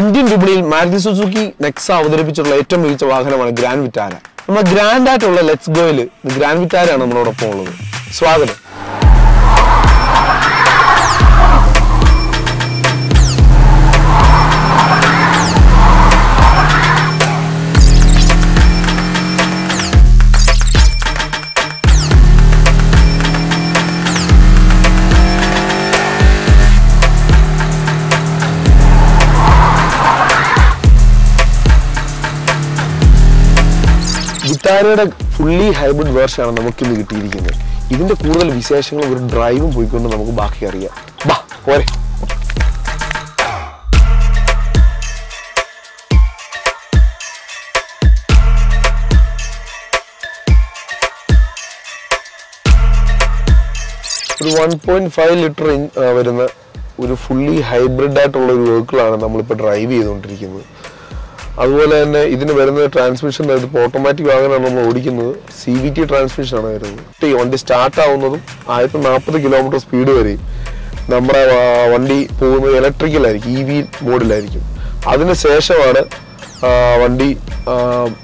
Indian വിപണിയിൽ Maruti Suzuki Nexa അവതരിപ്പിച്ചിട്ടുള്ള ഏറ്റവും മികച്ച വാഹനമാണ് ഗ്രാൻഡ് വിറ്റാര. നമ്മുടെ ഗ്രാൻഡ് ആയിട്ടുള്ള ലെറ്റ്സ് ഗോയിൽ ഗ്രാൻഡ് വിറ്റാരയാണ് നമ്മളോടൊപ്പം ഉള്ളത്. സ്വാഗതം. വിറ്റാരയുടെ ഫുള്ളി ഹൈബ്രിഡ് വേർഷനാണ് നമുക്കിന്ന് കിട്ടിയിരിക്കുന്നത്. ഇതിന്റെ കൂടുതൽ വിശേഷങ്ങളും ഒരു ഡ്രൈവും പോയിക്കൊണ്ട് നമുക്ക് ബാക്കി അറിയാം. ബാ പോരെ. ഒരു വൺ പോയിന്റ് ഫൈവ് ലിറ്റർ വരുന്ന ഒരു ഫുള്ളി ഹൈബ്രിഡ് ആയിട്ടുള്ള ഒരു വെഹിക്കിളാണ് നമ്മളിപ്പോൾ ഡ്രൈവ് ചെയ്തുകൊണ്ടിരിക്കുന്നത്. അതുപോലെ തന്നെ ഇതിന് വരുന്ന ട്രാൻസ്മിഷൻ ഇപ്പോൾ ഓട്ടോമാറ്റിക് വാഹനമാണ് നമ്മൾ ഓടിക്കുന്നത്. സി വി ടി ട്രാൻസ്മിഷൻ ആണ് വരുന്നത്. ഈ വണ്ടി സ്റ്റാർട്ട് ആവുന്നതും ആയിരത്തി നാൽപ്പത് കിലോമീറ്റർ സ്പീഡ് വരെ നമ്മുടെ വണ്ടി പോകുന്നത് ഇലക്ട്രിക്കലായിരിക്കും ഇ വി മോഡിലായിരിക്കും അതിന് ശേഷമാണ് വണ്ടി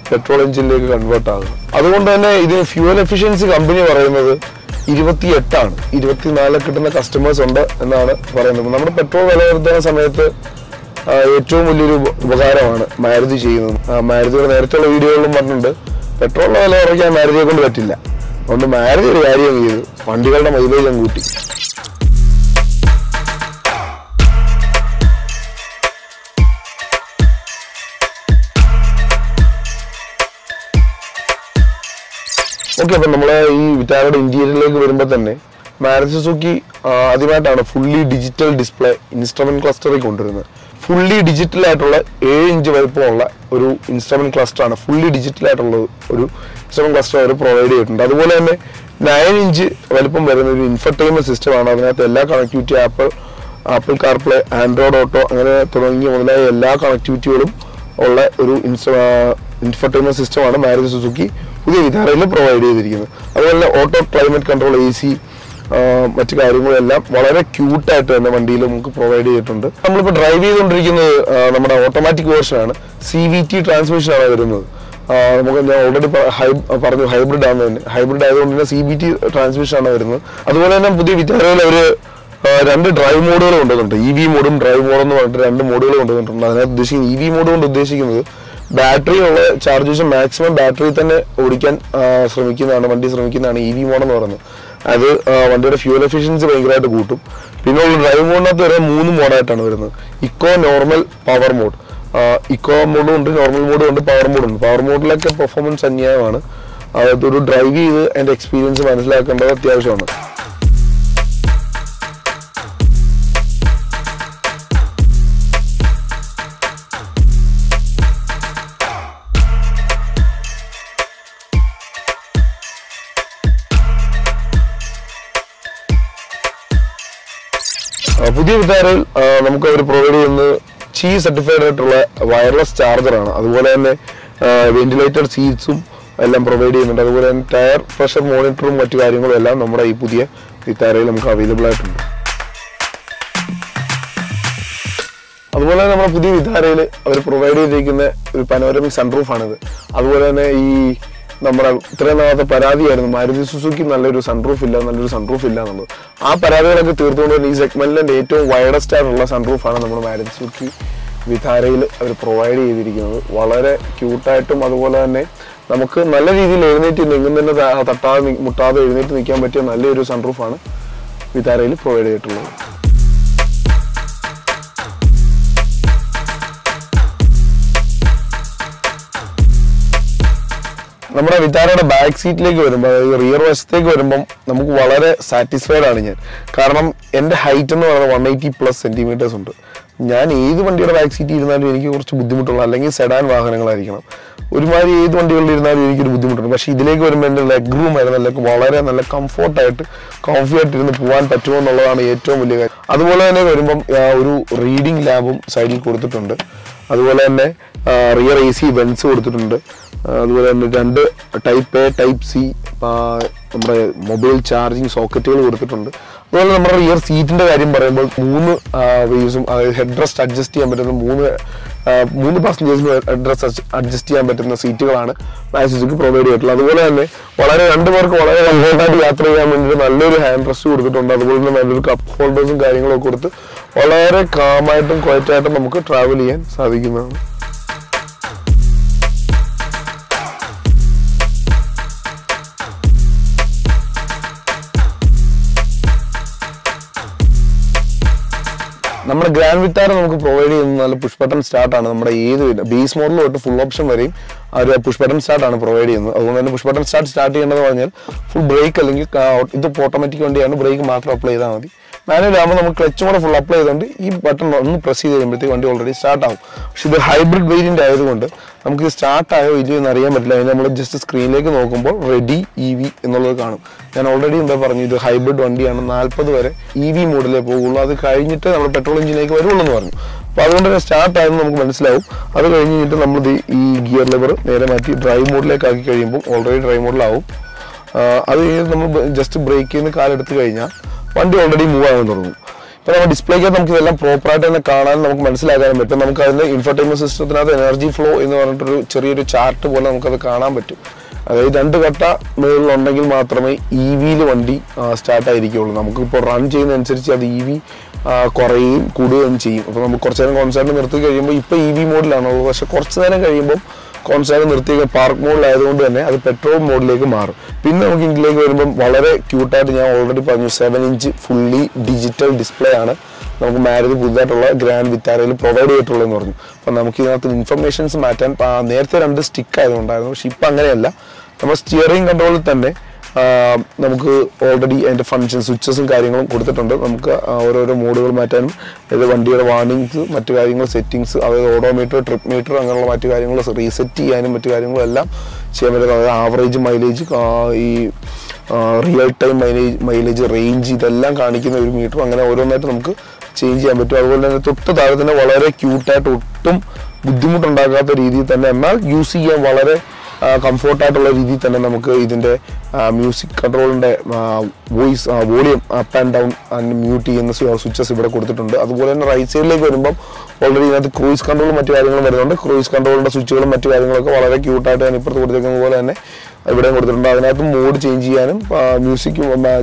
പെട്രോൾ എഞ്ചിനിലേക്ക് കൺവേർട്ട് ആകുന്നത് അതുകൊണ്ട് തന്നെ ഇതിന് ഫ്യൂവൽ എഫിഷ്യൻസി കമ്പനി പറയുന്നത് ഇരുപത്തി എട്ടാണ് ഇരുപത്തിനാല് കിട്ടുന്ന കസ്റ്റമേഴ്സ് ഉണ്ട് എന്നാണ് പറയുന്നത്. നമ്മുടെ പെട്രോൾ വില വരുത്തുന്ന സമയത്ത് ഏറ്റവും വലിയൊരു ഉപ- ഉപകാരമാണ് മാരുതി ചെയ്യുന്നത്. മാരുതിയുടെ നേരത്തെയുള്ള വീഡിയോകളിലും പറഞ്ഞിട്ടുണ്ട്. പെട്രോളിന്റെ വില കുറയ്ക്കാൻ മാരുതിയെ കൊണ്ട് പറ്റില്ല. അതുകൊണ്ട് മാരുതി ഒരു കാര്യം ചെയ്തു. വണ്ടികളുടെ മൈലേജ് കൂട്ടി. ഓക്കെ അപ്പം നമ്മൾ ഈ വിറ്റാരയുടെ ഇന്റീരിയറിലേക്ക് വരുമ്പോൾ തന്നെ മാരുതി ആദ്യമായിട്ടാണ് ഫുള്ളി ഡിജിറ്റൽ ഡിസ്പ്ലേ ഇൻസ്ട്രുമെന്റ് ക്ലസ്റ്ററിൽ കൊണ്ടുവരുന്നത്. ഫുള്ളി ഡിജിറ്റൽ ആയിട്ടുള്ള ഏഴ് ഇഞ്ച് വലുപ്പമുള്ള ഒരു ഇൻസ്ട്രുമെന്റ് ക്ലസ്റ്റർ ആണ്. ഫുള്ളി ഡിജിറ്റൽ ആയിട്ടുള്ള ഒരു ഇൻസ്ട്രുമെന്റ് ക്ലസ്റ്റർ അവർ പ്രൊവൈഡ് ചെയ്തിട്ടുണ്ട്. അതുപോലെ തന്നെ നയൻ ഇഞ്ച് വലുപ്പം വരുന്ന ഒരു ഇൻഫർടൈൻമെന്റ് സിസ്റ്റമാണ് അതിനകത്ത് എല്ലാ connectivity Apple Apple CarPlay Android auto അങ്ങനെ തുടങ്ങിയ മുതലായ എല്ലാ കണക്ടിവിറ്റികളും ഉള്ള ഒരു ഇൻഫർടൈൻമെന്റ് സിസ്റ്റമാണ് മാരുതി സുസുക്കി പുതിയ വിധാരയിൽ പ്രൊവൈഡ് ചെയ്തിരിക്കുന്നത്. അതുപോലെ auto climate control A C മറ്റു കാര്യങ്ങളെല്ലാം വളരെ ക്യൂട്ടായിട്ട് തന്നെ വണ്ടിയിൽ നമുക്ക് പ്രൊവൈഡ് ചെയ്തിട്ടുണ്ട്. നമ്മളിപ്പോൾ ഡ്രൈവ് ചെയ്തുകൊണ്ടിരിക്കുന്നത് നമ്മുടെ ഓട്ടോമാറ്റിക് വേർഷനാണ് സി വി ടി ട്രാൻസ്മിഷൻ ആണ് വരുന്നത്. നമുക്ക് ഞാൻ ഓൾറെഡി പറഞ്ഞു ഹൈബ്രിഡ് ആണ് തന്നെ. ഹൈബ്രിഡ് ആയതുകൊണ്ട് തന്നെ സി ബി ടി ട്രാൻസ്മിഷൻ ആണ് വരുന്നത്. അതുപോലെ തന്നെ പുതിയ വിറ്റാരയിൽ അവർ രണ്ട് ഡ്രൈവ് മോഡുകൾ കൊണ്ടുവന്നിട്ടുണ്ട്. ഇ വി മോഡും ഡ്രൈവ് മോഡും എന്ന് പറഞ്ഞിട്ട് രണ്ട് മോഡുകൾ കൊണ്ടുവന്നിട്ടുണ്ട്. അതിനകത്ത് ഉദ്ദേശിക്കുന്നത് ഇ വി മോഡ് കൊണ്ട് ഉദ്ദേശിക്കുന്നത് ബാറ്ററി ഉള്ള ചാർജേഴ്സ് മാക്സിമം ബാറ്ററി തന്നെ ഓടിക്കാൻ ശ്രമിക്കുന്നതാണ് വണ്ടി ശ്രമിക്കുന്നതാണ് ഇ വി മോഡ് എന്ന് പറയുന്നത്. അത് വണ്ടിയുടെ ഫ്യൂൽ എഫിഷ്യൻസി ഭയങ്കരമായിട്ട് കൂട്ടും. പിന്നെ ഉള്ള ഡ്രൈവ് മോഡിനകത്ത് വരെ മൂന്ന് മോഡായിട്ടാണ് വരുന്നത്. Eco normal power mode eco മോഡും ഉണ്ട് നോർമൽ മോഡും ഉണ്ട് പവർ മോഡും ഉണ്ട്. പവർ മോഡിലൊക്കെ പെർഫോമൻസ് അന്യായമാണ്. അതൊരു ഡ്രൈവ് ചെയ്ത് എന്റെ എക്സ്പീരിയൻസ് മനസ്സിലാക്കേണ്ടത് അത്യാവശ്യമാണ്. പുതിയ വിറ്റാറിൽ നമുക്ക് അവർ പ്രൊവൈഡ് ചെയ്യുന്നത് ചീ സർട്ടിഫൈഡ് ആയിട്ടുള്ള വയർലെസ് ചാർജറാണ് അതുപോലെ തന്നെ വെന്റിലേറ്റർ സീറ്റ്സും എല്ലാം പ്രൊവൈഡ് ചെയ്യുന്നുണ്ട്. അതുപോലെ തന്നെ ടയർ പ്രഷർ മോണിറ്ററും മറ്റു കാര്യങ്ങളും എല്ലാം നമ്മുടെ ഈ പുതിയ വിത്താരയിൽ നമുക്ക് അവൈലബിൾ ആയിട്ടുണ്ട്. അതുപോലെ തന്നെ നമ്മുടെ പുതിയ വിധാരയിൽ അവർ പ്രൊവൈഡ് ചെയ്തിരിക്കുന്ന ഒരു പനോരമിക് സൺറൂഫ് ആണിത്. അതുപോലെ തന്നെ ഈ നമ്മുടെ ഇത്രയും നാളത്തെ പരാതിയായിരുന്നു. മാരുതി സുസുക്കി നല്ലൊരു സൺറൂഫ് ഇല്ല നല്ലൊരു സൺറൂഫ് ഇല്ല എന്നുള്ളത്. ആ പരാതികളൊക്കെ തീർത്തുകൊണ്ട് തന്നെ ഈ സെഗ്മെന്റിന്റെ ഏറ്റവും വൈഡസ്റ്റ് ആയിട്ടുള്ള സൺറൂഫാണ് നമ്മുടെ മാരുതി സുസുക്കി വിധാരയിൽ അവർ പ്രൊവൈഡ് ചെയ്തിരിക്കുന്നത്. വളരെ ക്യൂട്ടായിട്ടും അതുപോലെ തന്നെ നമുക്ക് നല്ല രീതിയിൽ എഴുന്നേറ്റ് ത- തട്ടാതെ മുട്ടാതെ എഴുന്നേറ്റ് നിൽക്കാൻ പറ്റിയ നല്ലൊരു സൺറൂഫാണ് വിധാരയിൽ പ്രൊവൈഡ് ചെയ്തിട്ടുള്ളത്. നമ്മുടെ വിറ്റാരയുടെ ബാക്ക് സീറ്റിലേക്ക് വരുമ്പോൾ അതായത് റിയർ വശത്തേക്ക് വരുമ്പം നമുക്ക് വളരെ സാറ്റിസ്ഫൈഡ് ആണ് ഞാൻ. കാരണം എന്റെ ഹൈറ്റ് എന്ന് പറയുന്നത് വൺ എയ്റ്റി പ്ലസ് സെന്റിമീറ്റേഴ്സ് ഉണ്ട്. ഞാൻ ഏത് വണ്ടിയുടെ ബാക്ക് സീറ്റിൽ ഇരുന്നാലും എനിക്ക് കുറച്ച് ബുദ്ധിമുട്ടുള്ള അല്ലെങ്കിൽ സെഡാൻ വാഹനങ്ങളായിരിക്കണം. ഒരുമാതിരി ഏത് വണ്ടികളിൽ ഇരുന്നാലും എനിക്കൊരു ബുദ്ധിമുട്ടുണ്ട്. പക്ഷേ ഇതിലേക്ക് വരുമ്പോൾ എന്റെ ലെഗ് റൂം ആയിരുന്നു. വളരെ നല്ല കംഫോർട്ടായിട്ട് കംഫി ആയിട്ട് ഇരുന്ന് പോകാൻ പറ്റുമോ എന്നുള്ളതാണ് ഏറ്റവും വലിയ കാര്യം. അതുപോലെ തന്നെ വരുമ്പം ഒരു റീഡിംഗ് ലാബും സൈഡിൽ കൊടുത്തിട്ടുണ്ട്. അതുപോലെ തന്നെ റിയർ എ സി വെൻസ് കൊടുത്തിട്ടുണ്ട്. അതുപോലെ തന്നെ രണ്ട് ടൈപ്പ് എ ടൈപ്പ് സി നമ്മുടെ മൊബൈൽ ചാർജിങ് സോക്കറ്റുകൾ കൊടുത്തിട്ടുണ്ട്. അതുപോലെ നമ്മുടെ റിയർ സീറ്റിന്റെ കാര്യം പറയുമ്പോൾ മൂന്ന് വേസും ഹെഡ് റെസ്റ്റ് അഡ്ജസ്റ്റ് ചെയ്യാൻ പറ്റുന്ന മൂന്ന് മൂന്ന് പാസഞ്ചേഴ്സിന് ഹെഡ് റെസ്റ്റ് അഡ്ജസ്റ്റ് ചെയ്യാൻ പറ്റുന്ന സീറ്റുകളാണ് മാക്സിസുക്ക് പ്രൊവൈഡ് ചെയ്തിട്ടുള്ളത്. അതുപോലെ തന്നെ വളരെ രണ്ടു പേർക്ക് വളരെ കംഫർട്ടായിട്ട് യാത്ര ചെയ്യാൻ വേണ്ടിയിട്ട് നല്ലൊരു ഹാൻഡ് റെസ്റ്റ് കൊടുത്തിട്ടുണ്ട്. അതുപോലെ തന്നെ നല്ലൊരു കപ്പ് ഹോൾഡേഴ്സും കാര്യങ്ങളൊക്കെ കൊടുത്ത് വളരെ കാമായിട്ടും ക്വയറ്റായിട്ടും നമുക്ക് ട്രാവൽ ചെയ്യാൻ സാധിക്കുന്നതാണ്. നമ്മുടെ ഗ്രാൻഡ് വിറ്റാർ നമുക്ക് പ്രൊവൈഡ് ചെയ്യുന്ന നല്ല പുഷ് ബട്ടൺ സ്റ്റാർട്ട് ആണ് നമ്മുടെ ഏത് ബേസ് മോഡൽ തൊട്ട് ഫുൾ ഓപ്ഷൻ വരെയും ഒരു പുഷ് ബട്ടൺ സ്റ്റാർട്ട് ആണ് പ്രൊവൈഡ് ചെയ്യുന്നത്. അതുകൊണ്ട് തന്നെ പുഷ് ബട്ടൺ സ്റ്റാർട്ട് സ്റ്റാർട്ട് ചെയ്യേണ്ടത് പറഞ്ഞാൽ ഫുൾ ബ്രേക്ക് അല്ലെങ്കിൽ ഇത് ഓട്ടോമാറ്റിക് വണ്ടിയാണ്. ബ്രേക്ക് മാത്രം അപ്ലൈ ചെയ്താൽ മതി. മാനുവൽ നമ്മൾ ക്ലച്ചും കൂടെ ഫുൾ അപ്ലൈ ചെയ്തുകൊണ്ട് ഈ ബട്ടൺ ഒന്ന് പ്രസ് ചെയ്ത് കഴിയുമ്പോഴത്തേക്ക് വണ്ടി ഓൾറെഡി സ്റ്റാർട്ട് ആകും പക്ഷെ ഇത് ഹൈബ്രിഡ് വേരിയന്റ് ആയതുകൊണ്ട് നമുക്ക് സ്റ്റാർട്ട് ആയോ ഇല്ലയോ എന്ന് അറിയാൻ പറ്റില്ല. അതിന് നമ്മൾ ജസ്റ്റ് സ്ക്രീനിലേക്ക് നോക്കുമ്പോൾ റെഡി ഇ വി എന്നുള്ളത് കാണും. ഞാൻ ഓൾറെഡി എന്താ പറഞ്ഞു ഇത് ഹൈബ്രിഡ് വണ്ടിയാണ്. നാൽപ്പത് വരെ ഇ വി മോഡലേ പോകുള്ളൂ അത് കഴിഞ്ഞിട്ട് നമ്മൾ പെട്രോൾ എഞ്ചിനിലേക്ക് വരുള്ളൂ എന്ന് പറഞ്ഞു. അപ്പോൾ അതുകൊണ്ട് തന്നെ സ്റ്റാർട്ട് ആയെന്ന് നമുക്ക് മനസ്സിലാവും. അത് കഴിഞ്ഞിട്ട് നമ്മൾ ഈ ഗിയർ ലെവർ നേരെ മാറ്റി ഡ്രൈവ് മോഡിലേക്ക് ആക്കി കഴിയുമ്പോൾ ഓൾറെഡി ഡ്രൈവ് മോഡിലാവും അത് കഴിഞ്ഞിട്ട് നമ്മൾ ജസ്റ്റ് ബ്രേക്കിൽ നിന്ന് കാലെടുത്ത് കഴിഞ്ഞാൽ വണ്ടി ഓൾറെഡി മൂവ് ആകാൻ തുടങ്ങും. ഇപ്പൊ നമ്മൾ ഡിസ്പ്ലേക്ക് നമുക്ക് ഇതെല്ലാം പ്രോപ്പർ ആയിട്ട് തന്നെ കാണാൻ നമുക്ക് മനസ്സിലാക്കാനും പറ്റും. നമുക്ക് അതിന്റെ ഇൻഫർടൈൻമെന്റ് സിസ്റ്റത്തിനകത്ത് എനർജി ഫ്ലോ എന്ന് പറഞ്ഞിട്ടൊരു ചെറിയൊരു ചാർട്ട് പോലെ നമുക്കത് കാണാൻ പറ്റും. അതായത് രണ്ട് ഘട്ട മുകളിലുണ്ടെങ്കിൽ മാത്രമേ ഇ വിയിൽ വണ്ടി സ്റ്റാർട്ട് ആയിരിക്കുള്ളൂ. നമുക്കിപ്പോൾ റൺ ചെയ്യുന്നതനുസരിച്ച് അത് ഇ വി കുറയുകയും കൂടുകയും ചെയ്യും. അപ്പോൾ നമുക്ക് കുറച്ച് നേരം കോൺസെർട്ട് നിർത്തി കഴിയുമ്പോൾ ഇപ്പോൾ ഇ വി മോഡിലാണുള്ളത് പക്ഷെ കുറച്ച് നേരം കഴിയുമ്പോൾ കോൺസെർട്ട് നിർത്തിയൊക്കെ പാർക്ക് മോഡിലായതുകൊണ്ട് തന്നെ അത് പെട്രോൾ മോഡിലേക്ക് മാറും. പിന്നെ നമുക്ക് ഇതിലേക്ക് വരുമ്പം വളരെ ക്യൂട്ടായിട്ട് ഞാൻ ഓൾറെഡി പറഞ്ഞു seven inch fully digital display ആണ് നമുക്ക് മാരുതി പുതുതായിട്ടുള്ള ഗ്രാൻഡ് വിത്താരയിൽ പ്രൊവൈഡ് ചെയ്തിട്ടുള്ളതെന്ന് പറഞ്ഞു. അപ്പം നമുക്ക് ഇതിനകത്ത് ഇൻഫർമേഷൻസ് മാറ്റാൻ നേരത്തെ രണ്ട് സ്റ്റിക്ക് ആയതുകൊണ്ടായിരുന്നു. പക്ഷെ ഇപ്പം അങ്ങനെയല്ല നമ്മൾ സ്റ്റിയറിംഗ് കൺട്രോളിൽ തന്നെ നമുക്ക് ഓൾറെഡി അതിന്റെ ഫങ്ഷൻ സ്വിച്ചസും കാര്യങ്ങളും കൊടുത്തിട്ടുണ്ട്. നമുക്ക് ഓരോരോ മോഡുകൾ മാറ്റാനും അതായത് വണ്ടിയുടെ വാർണിങ്സ് മറ്റു കാര്യങ്ങൾ സെറ്റിങ്സ് അതായത് ഓഡോമീറ്റർ ട്രിപ്പ് മീറ്റർ അങ്ങനെയുള്ള മറ്റു കാര്യങ്ങൾ റീസെറ്റ് ചെയ്യാനും മറ്റു കാര്യങ്ങളും എല്ലാം ചെയ്യാൻ പറ്റും. അതായത് ആവറേജ് മൈലേജ് ഈ real time mileage mileage range ഇതെല്ലാം കാണിക്കുന്ന ഒരു മീറ്റർ അങ്ങനെ ഓരോന്നായിട്ട് നമുക്ക് ചേഞ്ച് ചെയ്യാൻ പറ്റും. അതുപോലെ തന്നെ തൊട്ട് താഴെ തന്നെ വളരെ ക്യൂട്ടായിട്ട് ഒട്ടും ബുദ്ധിമുട്ടുണ്ടാകാത്ത രീതിയിൽ തന്നെ എന്നാൽ യൂസ് ചെയ്യാൻ വളരെ കംഫോർട്ടായിട്ടുള്ള രീതിയിൽ തന്നെ നമുക്ക് ഇതിന്റെ music കൺട്രോളിന്റെ voice volume up and down and mute ചെയ്യുന്ന സ്വിച്ചസ് ഇവിടെ കൊടുത്തിട്ടുണ്ട്. അതുപോലെ തന്നെ റൈറ്റ് സൈഡിലേക്ക് വരുമ്പം ഓൾറെഡി ഇതിനകത്ത് ക്രൂയിസ് കൺട്രോളും മറ്റു കാര്യങ്ങളും വരുന്നുണ്ട്. ക്രൂയിസ് കൺട്രോളിന്റെ സ്വിച്ചുകളും മറ്റു കാര്യങ്ങളൊക്കെ വളരെ ക്യൂട്ടായിട്ട് ഞാൻ ഇപ്പുറത്ത് കൊടുത്തേക്കുന്ന പോലെ തന്നെ ഇവിടെ കൊടുത്തിട്ടുണ്ട്. അതിനകത്ത് മൂഡ് ചേഞ്ച് ചെയ്യാനും മ്യൂസിക്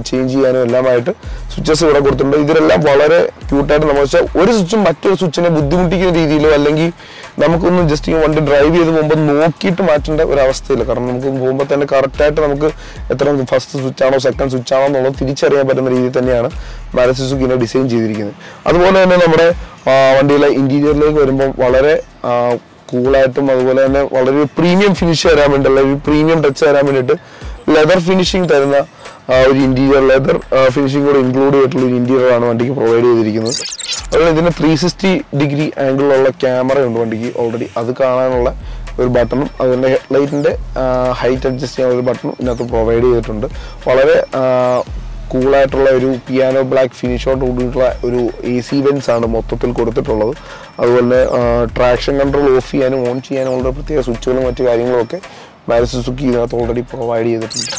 ചേഞ്ച് ചെയ്യാനും എല്ലാമായിട്ട് സ്വിച്ചസ് ഇവിടെ കൊടുത്തിട്ടുണ്ട്. ഇതിലെല്ലാം വളരെ ക്യൂട്ടായിട്ട് നമ്മൾ വെച്ചാൽ ഒരു സ്വിച്ചും മറ്റൊരു സ്വിച്ചിനെ ബുദ്ധിമുട്ടിക്കുന്ന രീതിയിലോ അല്ലെങ്കിൽ നമുക്കൊന്ന് ജസ്റ്റ് ഈ വണ്ടി ഡ്രൈവ് ചെയ്ത് പോകുമ്പോൾ നോക്കിയിട്ട് മാറ്റേണ്ട ഒരു അവസ്ഥയില്ല കാരണം നമുക്ക് പോകുമ്പോൾ തന്നെ കറക്റ്റായിട്ട് നമുക്ക് എത്ര ഫസ്റ്റ് സ്വിച്ചാണോ സെക്കൻഡ് സ്വിച്ചാണോ എന്നുള്ളത് തിരിച്ചറിയാൻ പറ്റുന്ന രീതിയിൽ തന്നെയാണ് മാരുതി സുസുക്കിനെ ഡിസൈൻ ചെയ്തിരിക്കുന്നത്. അതുപോലെ തന്നെ നമ്മുടെ വണ്ടിയിലെ ഇന്റീരിയറിലേക്ക് വരുമ്പോൾ വളരെ കൂളായിട്ടും അതുപോലെ തന്നെ വളരെ പ്രീമിയം ഫിനിഷ് തരാൻ വേണ്ടി അല്ലെങ്കിൽ പ്രീമിയം ടച്ച് തരാൻ വേണ്ടിയിട്ട് ലെതർ ഫിനിഷിംഗ് തരുന്ന ഒരു ഇന്റീരിയർ ലെതർ ഫിനിഷിംഗ് കൂടെ ഇൻക്ലൂഡ് ചെയ്തിട്ടുള്ള ഒരു ഇന്റീരിയർ ആണ് വണ്ടിക്ക് പ്രൊവൈഡ് ചെയ്തിരിക്കുന്നത്. അതുപോലെ ഇതിന് ത്രീ സിക്സ്റ്റി ഡിഗ്രി ആംഗിളിലുള്ള ക്യാമറ ഉണ്ട് വണ്ടിക്ക് ഓൾറെഡി അത് കാണാനുള്ള ഒരു ബട്ടണും അതുപോലെ ഹെഡ്ലൈറ്റിന്റെ ഹൈറ്റ് അഡ്ജസ്റ്റ് ചെയ്യാനുള്ള ഒരു ബട്ടണും ഇതിനകത്ത് പ്രൊവൈഡ് ചെയ്തിട്ടുണ്ട്. വളരെ കൂളായിട്ടുള്ള ഒരു പിയാനോ ബ്ലാക്ക് ഫിനിഷോട് കൂടിയിട്ടുള്ള ഒരു എ സി വെൻസ് ആണ് മൊത്തത്തിൽ കൊടുത്തിട്ടുള്ളത്. അതുപോലെ ട്രാക്ഷൻ കൺട്രോൾ ഓഫ് ചെയ്യാനും ഓൺ ചെയ്യാനും ഉള്ള പ്രത്യേക സ്വിച്ചുകളും മറ്റു കാര്യങ്ങളൊക്കെ മാരുതി ഇതിനകത്ത് ഓൾറെഡി പ്രൊവൈഡ് ചെയ്തിട്ടുണ്ട്.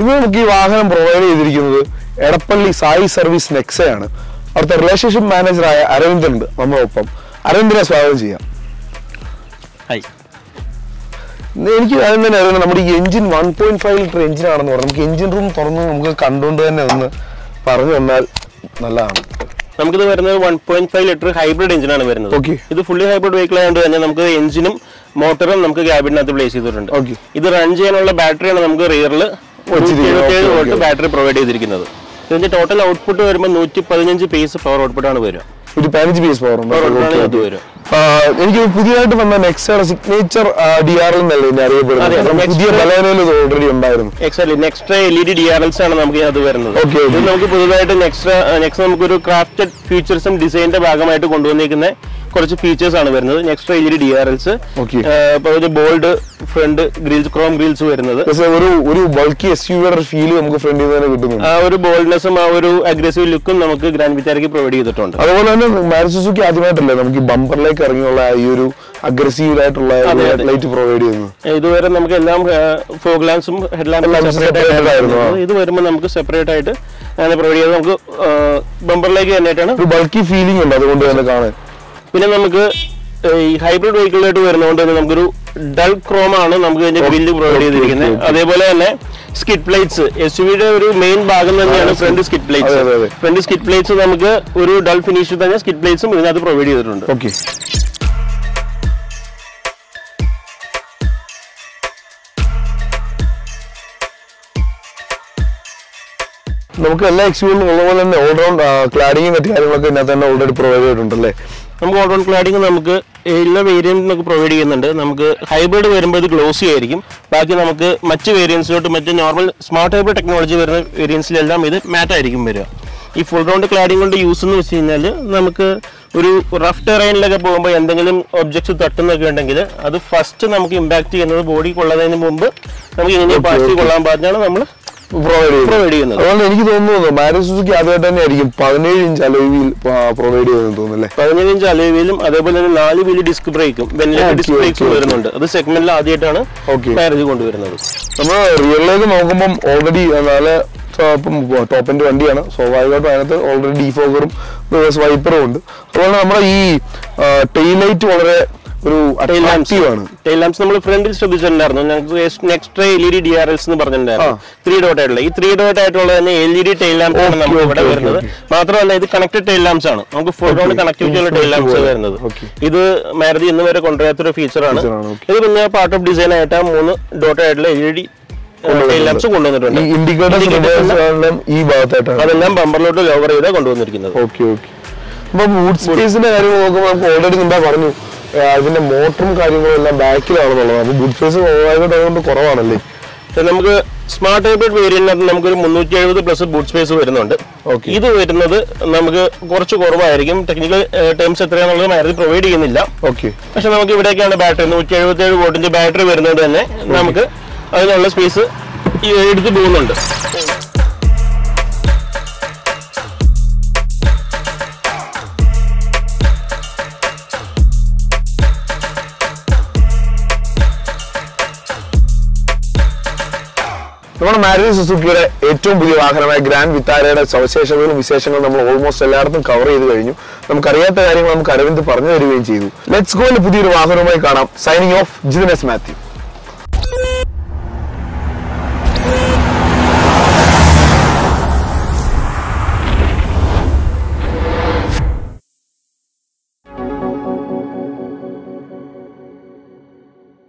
ഇത് നമുക്ക് ഈ വാഹനം പ്രൊവൈഡ് ചെയ്തിരിക്കുന്നത് എടപ്പള്ളി സായി സർവീസ് നെക്സയാണ്. അവിടുത്തെ റിലേഷൻഷിപ്പ് മാനേജറായ അരവിന്ദൻ ഉണ്ട് നമ്മളൊപ്പം അരവിന്ദനെ സ്വാഗതം ചെയ്യാം. ഹായ് എനിക്ക് ആദ്യം തന്നെ അറിയണം നമ്മുടെ ഈ engine one point five litre engine ആണെന്ന് പറഞ്ഞു. നമുക്ക് എഞ്ചിൻ റൂം തുറന്ന് നമുക്ക് കണ്ടുകൊണ്ട് തന്നെ ഒന്ന് പറഞ്ഞു തന്നാൽ നല്ലതാണ്. നമുക്കിത് വരുന്നത് one point five litre hybrid എഞ്ചിനാണ് വരുന്നത്. ഇത് ഫുള്ളി ഹൈബ്രിഡ് വെഹിക്കിൾ ആയതുകൊണ്ട് തന്നെ നമുക്ക് എഞ്ചിനും മോട്ടറും നമുക്ക് ക്യാബിനകത്ത് പ്ലേസ് ചെയ്തിട്ടുണ്ട്. ഇത് റൺ ചെയ്യാനുള്ള ബാറ്ററിയാണ് നമുക്ക് റിയറിൽ Okay, വോൾട്ട് ബാറ്ററി പ്രൊവൈഡ് ചെയ്തിരിക്കുന്നത്. ഇതിന്റെ ടോട്ടൽ ഔട്ട്പുട്ട് വരുമ്പോൾ നൂറ്റി പതിനഞ്ച് പീസ് പവർ ഔട്ട്പുട്ട് ആണ് വരിക. ഒരു പതിനഞ്ച് പീസ് പവർ ഔട്ട്പുട്ട് ആ, എനിക്ക് പുതിയതായിട്ട് വന്ന നെക്സയുടെ സിഗ്നേച്ചർ ഡി ആർ എന്നല്ലേ അറിയപ്പെടുന്നത്? Nexa- പുതിയ ബലേനയിൽ ഓൾറെഡി ഉണ്ടായിരുന്നു. Next L E D D R Ls ആണ് നമുക്ക് അത് വരുന്നത്. ഇത് നമുക്ക് പുതുതായിട്ട് നെക്സ്റ്റ് നെക്സ്റ്റ് നമുക്കൊരു ക്രാഫ്റ്റഡ് ഫ്യൂച്ചേഴ്സും ഡിസൈനിന്റെ ഭാഗമായിട്ട് കൊണ്ടുവന്നിരിക്കുന്ന കുറച്ച് ഫീച്ചേഴ്സ് ആണ് വരുന്നത്. Next L E D D R Ls ഒരു bold front grills chrome grills വരുന്നത്. ഒരു ഒരു ബൾക്കി എസ് യുടെ ഫീൽ നമുക്ക് ഫ്രണ്ടിൽ നിന്ന് തന്നെ കിട്ടുന്നുണ്ട്. ആ ഒരു ബോൾഡ്നെസ്സും ആ ഒരു അഗ്രസീവ് ലുക്കും നമുക്ക് ഗ്രാൻഡ് വിറ്റാരയ്ക്ക് പ്രൊവൈഡ് ചെയ്തിട്ടുണ്ട്. അതുപോലെ തന്നെ മാരുതി സുസുക്കി ആദ്യമായിട്ടല്ലേ നമുക്ക് ബമ്പറിലേക്ക് ഇറങ്ങിയുള്ള ഈ ഒരു അഗ്രസീവ് ആയിട്ടുള്ള. ലൈറ്റ് പ്രൊവൈഡ് ചെയ്യുന്നു. ഇതുവരെ നമുക്ക് എല്ലാം ഫോഗ് ലാൻസും ഹെഡ് ആയിരുന്നു, ഇത് വരുമ്പോൾ നമുക്ക് സെപ്പറേറ്റ് ആയിട്ട് അങ്ങനെ പ്രൊവൈഡ് ചെയ്യുന്നത് നമുക്ക് ബമ്പറിലേക്ക് തന്നെയായിട്ടാണ് ബൾക്കി ഫീലിംഗ് ഉണ്ട് അതുകൊണ്ട് തന്നെ കാണാൻ. പിന്നെ നമുക്ക് ഈ ഹൈബ്രിഡ് വെഹിക്കിളായിട്ട് വരുന്നതുകൊണ്ട് തന്നെ നമുക്കൊരു ഡൾ ക്രോം ആണ് നമുക്ക് ഇതിന്റെ ബില്ല് പ്രൊവൈഡ് ചെയ്തിരിക്കുന്നത്. അതേപോലെ തന്നെ സ്കിറ്റ് പ്ലേറ്റ്സ് എസ് യുടെ ഒരു മെയിൻ ഭാഗം തന്നെയാണ് front skid. Plates front skid plates നമുക്ക് ഒരു ഡൾ ഫിനിഷിൽ തന്നെ സ്കിറ്റ് പ്ലേറ്റ്സും ഇതിനകത്ത് പ്രൊവൈഡ് ചെയ്തിട്ടുണ്ട്. ഓക്കെ നമുക്ക് എല്ലാ എക്സ്യൂണിലും ഉള്ള പോലെ തന്നെ ഓൾറൗണ്ട് ക്ലാഡിങ്ങും മറ്റു കാര്യങ്ങളൊക്കെ ഇതിനകത്ത് തന്നെ ഓൾറെഡി പ്രൊവൈഡ് ചെയ്തിട്ടുണ്ടല്ലേ? നമുക്ക് ഓൺ ക്ലാഡിങ് നമുക്ക് എല്ലാ നമുക്ക് പ്രൊവൈഡ് ചെയ്യുന്നുണ്ട്. നമുക്ക് ഹൈബ്രിഡ് വരുമ്പോൾ ഇത് ഗ്ലോസി ആയിരിക്കും. ബാക്കി നമുക്ക് മറ്റ് വേരിയൻസിലോട്ട് മറ്റ് നോർമൽ സ്മാർട്ട് ഹൈബ്രിഡ് ടെക്നോളജി വരുന്ന വേരിയൻസിലെല്ലാം ഇത് മാറ്റ് ആയിരിക്കും വരിക. ഈ ഫുൾ റൗണ്ട് ക്ലാഡിംഗ് കൊണ്ട് യൂസ് എന്ന് വെച്ച് കഴിഞ്ഞാൽ നമുക്ക് ഒരു റഫ് ടെറൈനിലൊക്കെ പോകുമ്പോൾ എന്തെങ്കിലും ഒബ്ജക്ട്സ് തട്ടുന്നൊക്കെ ഉണ്ടെങ്കിൽ അത് ഫസ്റ്റ് നമുക്ക് ഇമ്പാക്ട് ചെയ്യുന്നത് ബോഡി കൊള്ളുന്നതിന് മുമ്പ് നമുക്ക് ഇങ്ങനെ പാസ്. കൊള്ളാൻ പാടിയാണ് നമ്മൾ പ്രൊവൈഡ് ചെയ്യും പ്രൊവൈഡ് ചെയ്യുന്നത്. അതുകൊണ്ട് എനിക്ക് തോന്നുന്നു മാരുതി സുസുക്കി ആദ്യമായിട്ട് തന്നെ ആയിരിക്കും പതിനേഴ് ഇഞ്ച് അലോവിയിൽ പ്രൊവൈഡ് ചെയ്തെന്ന് തോന്നുന്നല്ലേ പതിനേഴ് ഇഞ്ച് അലോവിയിലും അതേപോലെ തന്നെ നാല് വീൽ ഡിസ്ക് ബ്രേക്കും വെന്റിലേറ്റർ ഡിസ്ക് ബ്രേക്സും വരുന്നുണ്ട്. അത് സെഗ്മെന്റിൽ ആദ്യമായിട്ടാണ്. മാരേജ് കൊണ്ടുവരുന്നത്. നമ്മൾ റിയലിലേക്ക് നോക്കുമ്പോൾ ഓൾറെഡി നാല് ഇപ്പം ടോപ്പിന്റെ വണ്ടിയാണ്. സ്വാഭാവികമായിട്ടും അതിനകത്ത് ഓൾറെഡി ഡീഫോഗറും റിവേഴ്സ് വൈപ്പറും ഉണ്ട്. അതുകൊണ്ട് നമ്മുടെ ഈ ടെയിൽ ലൈറ്റ് വളരെ ഒരു ആണ്. ടെയിൽ ലാംപ്സ് നമ്മൾ ഫ്രണ്ടിൽ ശ്രദ്ധിച്ചിട്ടുണ്ടായിരുന്നു. ഞങ്ങൾക്ക് next L E D D R Ls എന്ന് പറഞ്ഞിട്ടുണ്ടായിരുന്നു. ത്രീ ഡോട്ട് ആയിട്ടുള്ള. ഈ ത്രീ ഡോട്ട് ആയിട്ടുള്ള തന്നെ L E D tail lamps ആണ് നമ്മൾ നമുക്ക് ഇവിടെ വരുന്നത്. മാത്രമല്ല ഇത് കണക്റ്റഡ് ടെയിൽ ലാംപ്സ് ആണ്. നമുക്ക് ഫുൾ റൗണ്ട് കണക്ടിവിറ്റി ഉള്ള ടെയിൽ ലാംപ്സ്. വരുന്നത്. ഇത് മാരുതി ഇന്ന് വരെ കൊണ്ടുവരാത്തൊരു ഫീച്ചർ ആണ്. ഇത് പിന്നെ പാർട്ട് ഓഫ് ഡിസൈൻ ആയിട്ട് മൂന്ന് ഡോട്ട് ആയിട്ടുള്ള എൽ ഇ ഡി അതെല്ലാം ബമ്പറിലോട്ട് ലോവർ ചെയ്താൽ കൊണ്ടുവന്നിരിക്കുന്നത്. ഓക്കെ ഓക്കെ അപ്പൊ ബൂട്ട് സ്പേസിന്റെ കാര്യം നോക്കുമ്പോൾ നമുക്ക് ഓൾറെഡി എന്താ പറഞ്ഞു? ഇതിന്റെ മോട്ടറും കാര്യങ്ങളും എല്ലാം ബാക്കിലാണെന്നുള്ളത്. അപ്പൊ ഗുഡ് സ്പേസ് സ്വാഭാവികമായിട്ട് അതുകൊണ്ട് കുറവാണല്ലേ? നമുക്ക് സ്മാർട്ട് ഹൈബ്രിഡ് വേരിയന്റിനകത്ത് നമുക്കൊരു മുന്നൂറ്റി എഴുപത് പ്ലസ് ബൂട്ട് സ്പേസ് വരുന്നുണ്ട്. ഓക്കെ ഇത് വരുന്നത് നമുക്ക് കുറച്ച് കുറവായിരിക്കും. ടെക്നിക്കൽ ടേംസ് എത്രയാണെന്നുള്ളത് മാരുതി പ്രൊവൈഡ് ചെയ്യുന്നില്ല. ഓക്കെ പക്ഷെ നമുക്ക് ഇവിടെയൊക്കെയാണ് ബാറ്ററി നൂറ്റി എഴുപത്തി ഏഴ് വോട്ടിന്റെ ബാറ്ററി വരുന്നത് തന്നെ നമുക്ക് അതിനുള്ള സ്പേസ് എടുത്തു പോകുന്നുണ്ട്. നമ്മുടെ മാരുതി സുസുക്കിയുടെ ഏറ്റവും പുതിയ വാഹനമായ ഗ്രാൻഡ് വിത്താരയുടെ സവിശേഷതകളും വിശേഷങ്ങളും നമ്മൾ ഓൾമോസ്റ്റ് എല്ലായിടത്തും കവർ ചെയ്ത് കഴിഞ്ഞു. നമുക്കറിയാത്ത കാര്യങ്ങൾ നമുക്ക് അരവിന്ദ് പറഞ്ഞു തരികയും ചെയ്തു. ലെറ്റ്സ് ഗോയിൽ പുതിയൊരു വാഹനവുമായി കാണാം. Signing off ജിതിനസ് Mathew